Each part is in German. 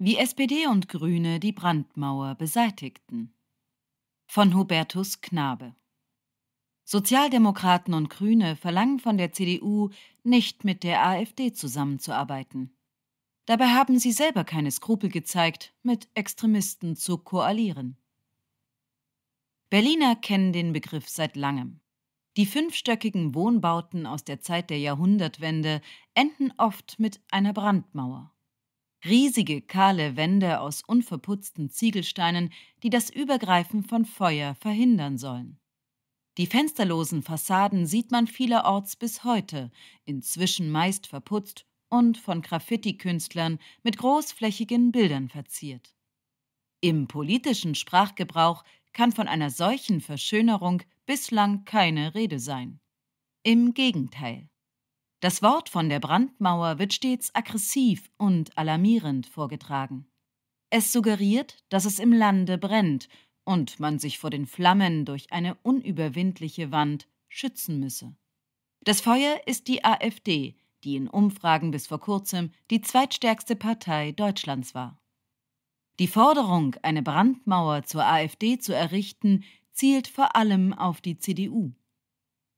Wie SPD und Grüne die Brandmauer beseitigten. Von Hubertus Knabe. Sozialdemokraten und Grüne verlangen von der CDU, nicht mit der AfD zusammenzuarbeiten. Dabei haben sie selber keine Skrupel gezeigt, mit Extremisten zu koalieren. Berliner kennen den Begriff seit langem. Die fünfstöckigen Wohnbauten aus der Zeit der Jahrhundertwende enden oft mit einer Brandmauer. Riesige, kahle Wände aus unverputzten Ziegelsteinen, die das Übergreifen von Feuer verhindern sollen. Die fensterlosen Fassaden sieht man vielerorts bis heute, inzwischen meist verputzt und von Graffiti-Künstlern mit großflächigen Bildern verziert. Im politischen Sprachgebrauch kann von einer solchen Verschönerung bislang keine Rede sein. Im Gegenteil. Das Wort von der Brandmauer wird stets aggressiv und alarmierend vorgetragen. Es suggeriert, dass es im Lande brennt und man sich vor den Flammen durch eine unüberwindliche Wand schützen müsse. Das Feuer ist die AfD, die in Umfragen bis vor kurzem die zweitstärkste Partei Deutschlands war. Die Forderung, eine Brandmauer zur AfD zu errichten, zielt vor allem auf die CDU.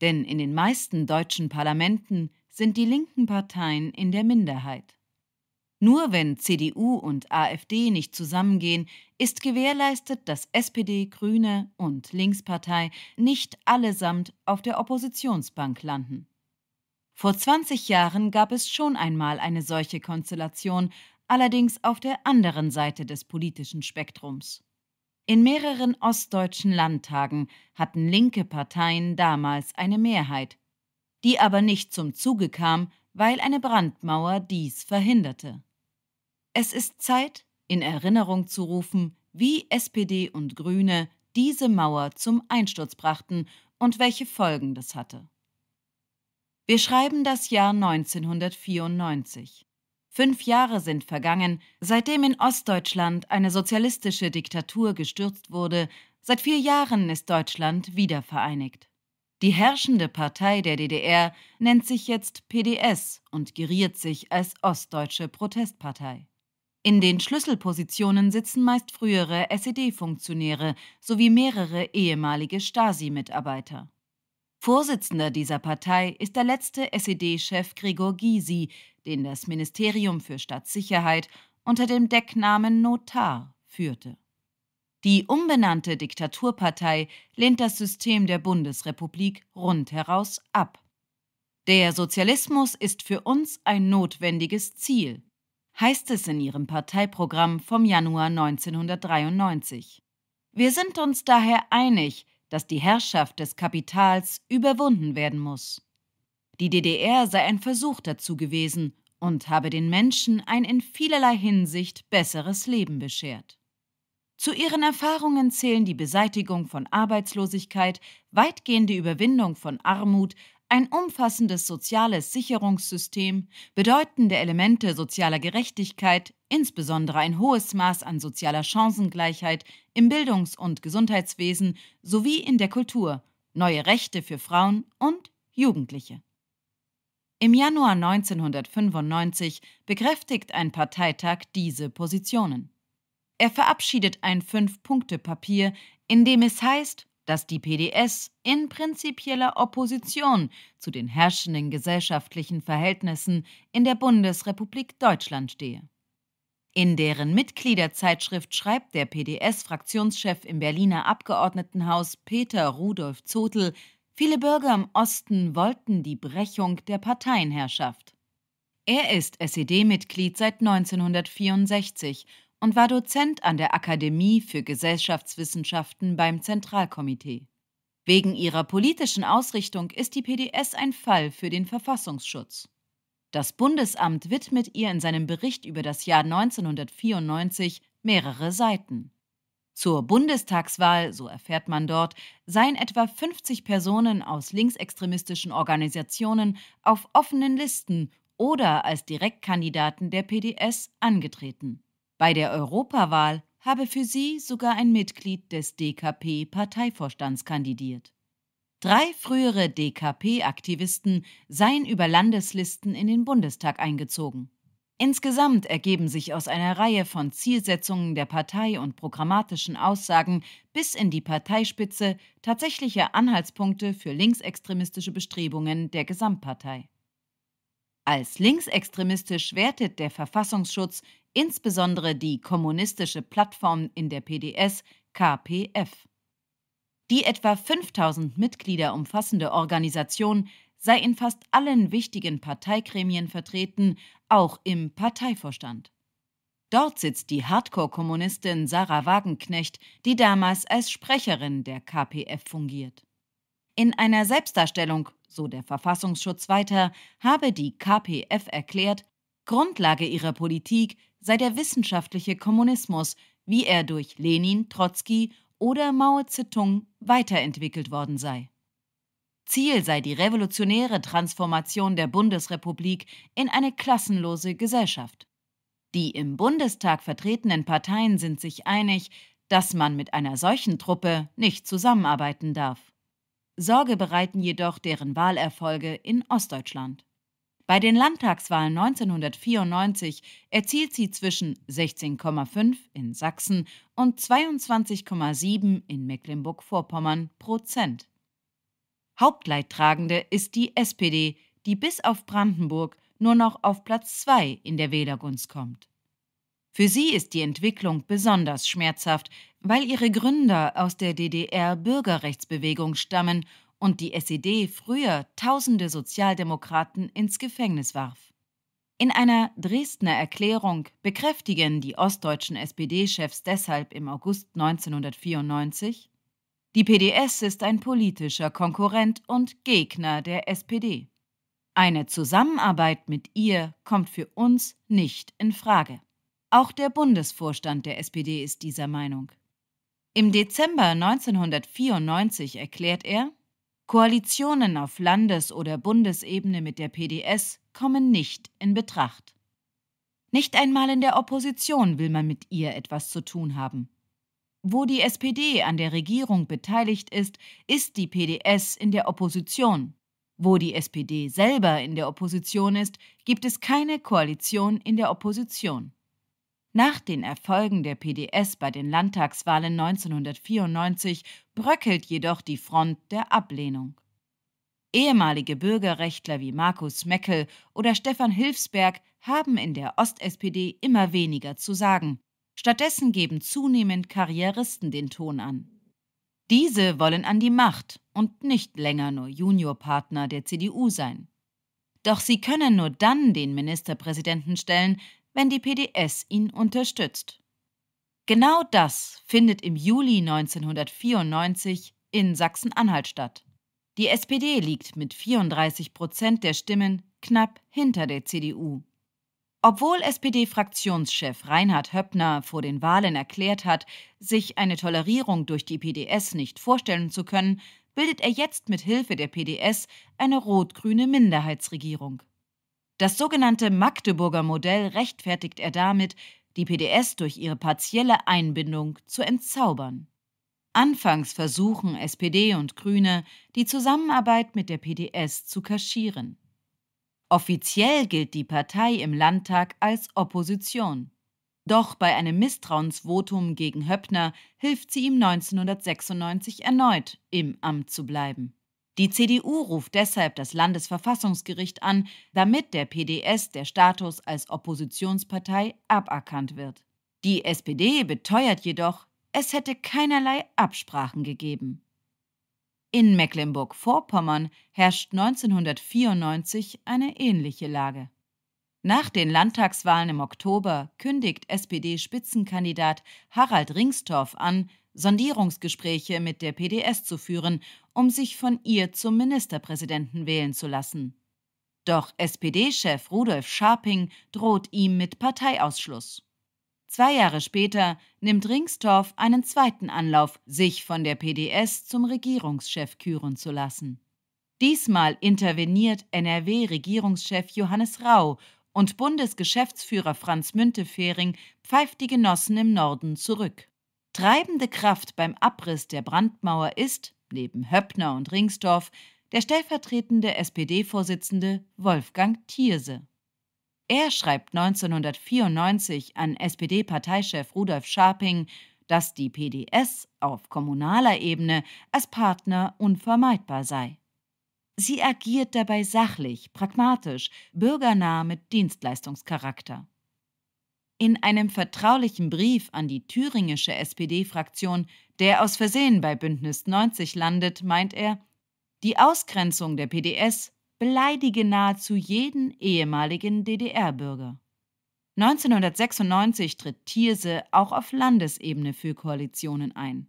Denn in den meisten deutschen Parlamenten sind die linken Parteien in der Minderheit. Nur wenn CDU und AfD nicht zusammengehen, ist gewährleistet, dass SPD, Grüne und Linkspartei nicht allesamt auf der Oppositionsbank landen. Vor 20 Jahren gab es schon einmal eine solche Konstellation, allerdings auf der anderen Seite des politischen Spektrums. In mehreren ostdeutschen Landtagen hatten linke Parteien damals eine Mehrheit, die aber nicht zum Zuge kam, weil eine Brandmauer dies verhinderte. Es ist Zeit, in Erinnerung zu rufen, wie SPD und Grüne diese Mauer zum Einsturz brachten und welche Folgen das hatte. Wir schreiben das Jahr 1994. Fünf Jahre sind vergangen, seitdem in Ostdeutschland eine sozialistische Diktatur gestürzt wurde, seit vier Jahren ist Deutschland wiedervereinigt. Die herrschende Partei der DDR nennt sich jetzt PDS und geriert sich als Ostdeutsche Protestpartei. In den Schlüsselpositionen sitzen meist frühere SED-Funktionäre sowie mehrere ehemalige Stasi-Mitarbeiter. Vorsitzender dieser Partei ist der letzte SED-Chef Gregor Gysi, den das Ministerium für Staatssicherheit unter dem Decknamen Notar führte. Die umbenannte Diktaturpartei lehnt das System der Bundesrepublik rundheraus ab. Der Sozialismus ist für uns ein notwendiges Ziel, heißt es in ihrem Parteiprogramm vom Januar 1993. Wir sind uns daher einig, dass die Herrschaft des Kapitals überwunden werden muss. Die DDR sei ein Versuch dazu gewesen und habe den Menschen ein in vielerlei Hinsicht besseres Leben beschert. Zu ihren Erfahrungen zählen die Beseitigung von Arbeitslosigkeit, weitgehende Überwindung von Armut, ein umfassendes soziales Sicherungssystem, bedeutende Elemente sozialer Gerechtigkeit, insbesondere ein hohes Maß an sozialer Chancengleichheit im Bildungs- und Gesundheitswesen sowie in der Kultur, neue Rechte für Frauen und Jugendliche. Im Januar 1995 bekräftigt ein Parteitag diese Positionen. Er verabschiedet ein Fünf-Punkte-Papier, in dem es heißt, dass die PDS in prinzipieller Opposition zu den herrschenden gesellschaftlichen Verhältnissen in der Bundesrepublik Deutschland stehe. In deren Mitgliederzeitschrift schreibt der PDS-Fraktionschef im Berliner Abgeordnetenhaus Peter Rudolf Zotel, viele Bürger im Osten wollten die Brechung der Parteienherrschaft. Er ist SED-Mitglied seit 1964 und war Dozent an der Akademie für Gesellschaftswissenschaften beim Zentralkomitee. Wegen ihrer politischen Ausrichtung ist die PDS ein Fall für den Verfassungsschutz. Das Bundesamt widmet ihr in seinem Bericht über das Jahr 1994 mehrere Seiten. Zur Bundestagswahl, so erfährt man dort, seien etwa 50 Personen aus linksextremistischen Organisationen auf offenen Listen oder als Direktkandidaten der PDS angetreten. Bei der Europawahl habe für sie sogar ein Mitglied des DKP-Parteivorstands kandidiert. Drei frühere DKP-Aktivisten seien über Landeslisten in den Bundestag eingezogen. Insgesamt ergeben sich aus einer Reihe von Zielsetzungen der Partei und programmatischen Aussagen bis in die Parteispitze tatsächliche Anhaltspunkte für linksextremistische Bestrebungen der Gesamtpartei. Als linksextremistisch wertet der Verfassungsschutz insbesondere die kommunistische Plattform in der PDS KPF. Die etwa 5000 Mitglieder umfassende Organisation sei in fast allen wichtigen Parteigremien vertreten, auch im Parteivorstand. Dort sitzt die Hardcore-Kommunistin Sarah Wagenknecht, die damals als Sprecherin der KPF fungiert. In einer Selbstdarstellung, so der Verfassungsschutz weiter, habe die KPF erklärt, Grundlage ihrer Politik sei der wissenschaftliche Kommunismus, wie er durch Lenin, Trotzki oder Mao Zedong weiterentwickelt worden sei. Ziel sei die revolutionäre Transformation der Bundesrepublik in eine klassenlose Gesellschaft. Die im Bundestag vertretenen Parteien sind sich einig, dass man mit einer solchen Truppe nicht zusammenarbeiten darf. Sorge bereiten jedoch deren Wahlerfolge in Ostdeutschland. Bei den Landtagswahlen 1994 erzielt sie zwischen 16,5 in Sachsen und 22,7 in Mecklenburg-Vorpommern Prozent. Hauptleidtragende ist die SPD, die bis auf Brandenburg nur noch auf Platz 2 in der Wählergunst kommt. Für sie ist die Entwicklung besonders schmerzhaft, weil ihre Gründer aus der DDR-Bürgerrechtsbewegung stammen und die SED früher tausende Sozialdemokraten ins Gefängnis warf. In einer Dresdner Erklärung bekräftigen die ostdeutschen SPD-Chefs deshalb im August 1994, die PDS ist ein politischer Konkurrent und Gegner der SPD. Eine Zusammenarbeit mit ihr kommt für uns nicht in Frage. Auch der Bundesvorstand der SPD ist dieser Meinung. Im Dezember 1994 erklärt er, Koalitionen auf Landes- oder Bundesebene mit der PDS kommen nicht in Betracht. Nicht einmal in der Opposition will man mit ihr etwas zu tun haben. Wo die SPD an der Regierung beteiligt ist, ist die PDS in der Opposition. Wo die SPD selber in der Opposition ist, gibt es keine Koalition in der Opposition. Nach den Erfolgen der PDS bei den Landtagswahlen 1994 bröckelt jedoch die Front der Ablehnung. Ehemalige Bürgerrechtler wie Markus Meckel oder Stefan Hilfsberg haben in der Ost-SPD immer weniger zu sagen. Stattdessen geben zunehmend Karrieristen den Ton an. Diese wollen an die Macht und nicht länger nur Juniorpartner der CDU sein. Doch sie können nur dann den Ministerpräsidenten stellen, wenn die PDS ihn unterstützt. Genau das findet im Juli 1994 in Sachsen-Anhalt statt. Die SPD liegt mit 34 Prozent der Stimmen knapp hinter der CDU. Obwohl SPD-Fraktionschef Reinhard Höppner vor den Wahlen erklärt hat, sich eine Tolerierung durch die PDS nicht vorstellen zu können, bildet er jetzt mit Hilfe der PDS eine rot-grüne Minderheitsregierung. Das sogenannte Magdeburger Modell rechtfertigt er damit, die PDS durch ihre partielle Einbindung zu entzaubern. Anfangs versuchen SPD und Grüne, die Zusammenarbeit mit der PDS zu kaschieren. Offiziell gilt die Partei im Landtag als Opposition. Doch bei einem Misstrauensvotum gegen Höppner hilft sie ihm 1996 erneut, im Amt zu bleiben. Die CDU ruft deshalb das Landesverfassungsgericht an, damit der PDS der Status als Oppositionspartei aberkannt wird. Die SPD beteuert jedoch, es hätte keinerlei Absprachen gegeben. In Mecklenburg-Vorpommern herrscht 1994 eine ähnliche Lage. Nach den Landtagswahlen im Oktober kündigt SPD-Spitzenkandidat Harald Ringstorff an, Sondierungsgespräche mit der PDS zu führen, um sich von ihr zum Ministerpräsidenten wählen zu lassen. Doch SPD-Chef Rudolf Scharping droht ihm mit Parteiausschluss. Zwei Jahre später nimmt Ringstorff einen zweiten Anlauf, sich von der PDS zum Regierungschef küren zu lassen. Diesmal interveniert NRW-Regierungschef Johannes Rau und Bundesgeschäftsführer Franz Müntefering pfeift die Genossen im Norden zurück. Treibende Kraft beim Abriss der Brandmauer ist, neben Höppner und Ringstorff, der stellvertretende SPD-Vorsitzende Wolfgang Thierse. Er schreibt 1994 an SPD-Parteichef Rudolf Scharping, dass die PDS auf kommunaler Ebene als Partner unvermeidbar sei. Sie agiert dabei sachlich, pragmatisch, bürgernah mit Dienstleistungscharakter. In einem vertraulichen Brief an die thüringische SPD-Fraktion, der aus Versehen bei Bündnis 90 landet, meint er, die Ausgrenzung der PDS beleidige nahezu jeden ehemaligen DDR-Bürger. 1996 tritt Thierse auch auf Landesebene für Koalitionen ein.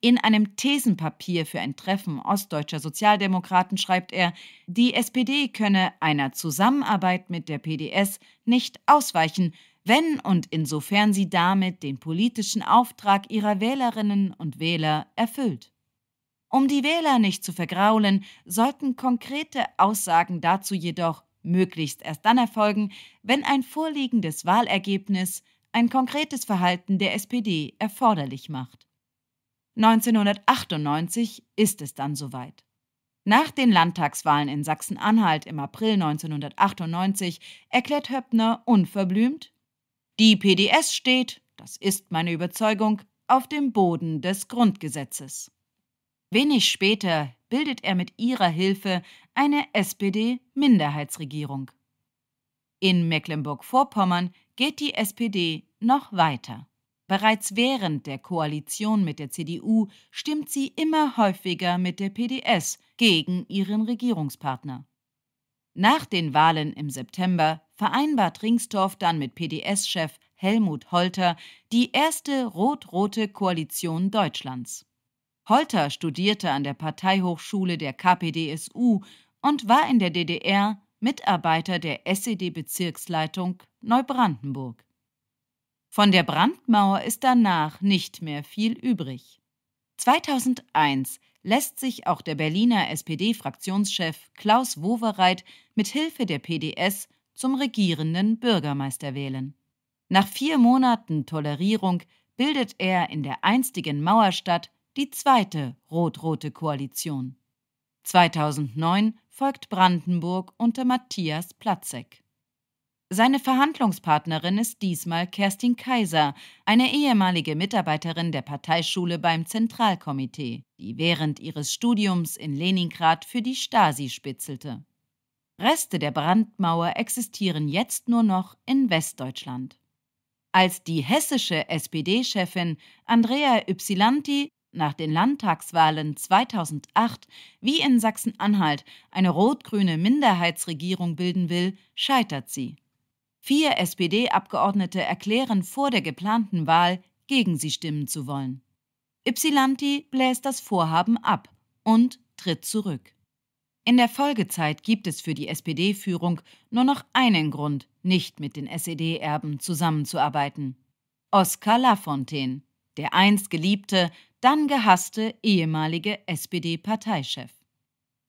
In einem Thesenpapier für ein Treffen ostdeutscher Sozialdemokraten schreibt er, die SPD könne einer Zusammenarbeit mit der PDS nicht ausweichen, wenn und insofern sie damit den politischen Auftrag ihrer Wählerinnen und Wähler erfüllt. Um die Wähler nicht zu vergraulen, sollten konkrete Aussagen dazu jedoch möglichst erst dann erfolgen, wenn ein vorliegendes Wahlergebnis ein konkretes Verhalten der SPD erforderlich macht. 1998 ist es dann soweit. Nach den Landtagswahlen in Sachsen-Anhalt im April 1998 erklärt Höppner unverblümt, die PDS steht, das ist meine Überzeugung, auf dem Boden des Grundgesetzes. Wenig später bildet er mit ihrer Hilfe eine SPD-Minderheitsregierung. In Mecklenburg-Vorpommern geht die SPD noch weiter. Bereits während der Koalition mit der CDU stimmt sie immer häufiger mit der PDS gegen ihren Regierungspartner. Nach den Wahlen im September vereinbart Ringstorff dann mit PDS-Chef Helmut Holter die erste rot-rote Koalition Deutschlands. Holter studierte an der Parteihochschule der KPDSU und war in der DDR Mitarbeiter der SED-Bezirksleitung Neubrandenburg. Von der Brandmauer ist danach nicht mehr viel übrig. 2001 lässt sich auch der Berliner SPD-Fraktionschef Klaus Wowereit mit Hilfe der PDS zum regierenden Bürgermeister wählen. Nach vier Monaten Tolerierung bildet er in der einstigen Mauerstadt die zweite rot-rote Koalition. 2009 folgt Brandenburg unter Matthias Platzek. Seine Verhandlungspartnerin ist diesmal Kerstin Kaiser, eine ehemalige Mitarbeiterin der Parteischule beim Zentralkomitee, die während ihres Studiums in Leningrad für die Stasi spitzelte. Reste der Brandmauer existieren jetzt nur noch in Westdeutschland. Als die hessische SPD-Chefin Andrea Ypsilanti nach den Landtagswahlen 2008 wie in Sachsen-Anhalt eine rot-grüne Minderheitsregierung bilden will, scheitert sie. Vier SPD-Abgeordnete erklären vor der geplanten Wahl, gegen sie stimmen zu wollen. Ypsilanti bläst das Vorhaben ab und tritt zurück. In der Folgezeit gibt es für die SPD-Führung nur noch einen Grund, nicht mit den SED-Erben zusammenzuarbeiten. Oskar Lafontaine, der einst geliebte, dann gehasste ehemalige SPD-Parteichef.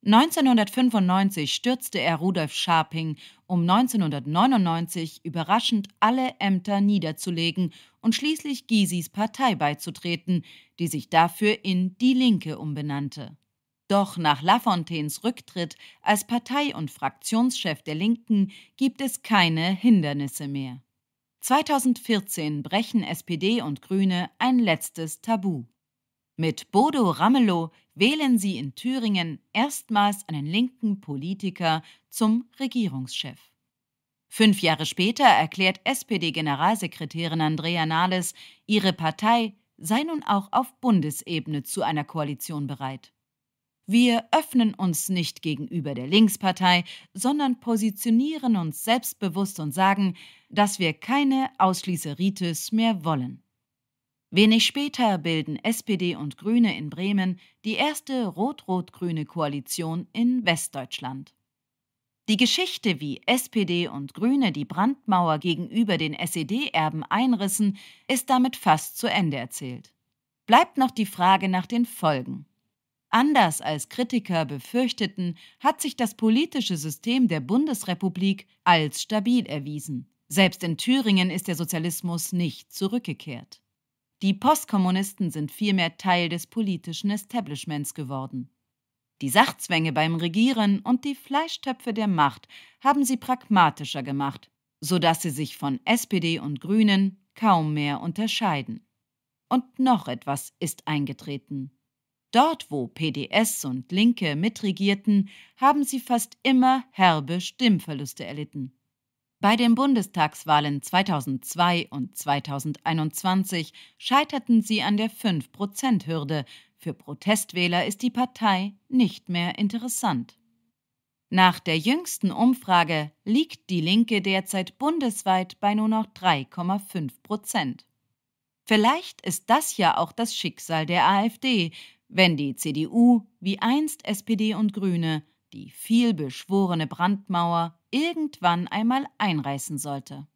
1995 stürzte er Rudolf Scharping, um 1999 überraschend alle Ämter niederzulegen und schließlich Gysis Partei beizutreten, die sich dafür in Die Linke umbenannte. Doch nach Lafontaines Rücktritt als Partei- und Fraktionschef der Linken gibt es keine Hindernisse mehr. 2014 brechen SPD und Grüne ein letztes Tabu. Mit Bodo Ramelow wählen sie in Thüringen erstmals einen linken Politiker zum Regierungschef. Fünf Jahre später erklärt SPD-Generalsekretärin Andrea Nahles, ihre Partei sei nun auch auf Bundesebene zu einer Koalition bereit. Wir öffnen uns nicht gegenüber der Linkspartei, sondern positionieren uns selbstbewusst und sagen, dass wir keine Ausschließeritis mehr wollen. Wenig später bilden SPD und Grüne in Bremen die erste rot-rot-grüne Koalition in Westdeutschland. Die Geschichte, wie SPD und Grüne die Brandmauer gegenüber den SED-Erben einrissen, ist damit fast zu Ende erzählt. Bleibt noch die Frage nach den Folgen. Anders als Kritiker befürchteten, hat sich das politische System der Bundesrepublik als stabil erwiesen. Selbst in Thüringen ist der Sozialismus nicht zurückgekehrt. Die Postkommunisten sind vielmehr Teil des politischen Establishments geworden. Die Sachzwänge beim Regieren und die Fleischtöpfe der Macht haben sie pragmatischer gemacht, sodass sie sich von SPD und Grünen kaum mehr unterscheiden. Und noch etwas ist eingetreten. Dort, wo PDS und Linke mitregierten, haben sie fast immer herbe Stimmverluste erlitten. Bei den Bundestagswahlen 2002 und 2021 scheiterten sie an der 5-Prozent-Hürde. Für Protestwähler ist die Partei nicht mehr interessant. Nach der jüngsten Umfrage liegt die Linke derzeit bundesweit bei nur noch 3,5 Prozent. Vielleicht ist das ja auch das Schicksal der AfD, wenn die CDU, wie einst SPD und Grüne, die vielbeschworene Brandmauer irgendwann einmal einreißen sollte.